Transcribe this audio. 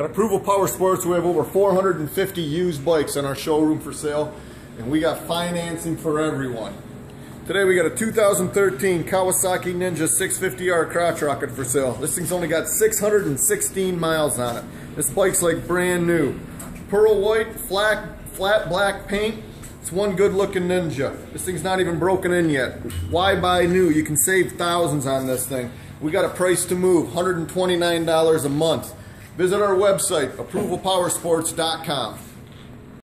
At Approval Power Sports, we have over 450 used bikes in our showroom for sale, and we got financing for everyone. Today we got a 2013 Kawasaki Ninja 650R crotch rocket for sale. This thing's only got 616 miles on it. This bike's like brand new. Pearl white, flat, flat black paint. It's one good looking Ninja. This thing's not even broken in yet. Why buy new? You can save thousands on this thing. We got a price to move, $129 a month. Visit our website, approvalpowersports.com.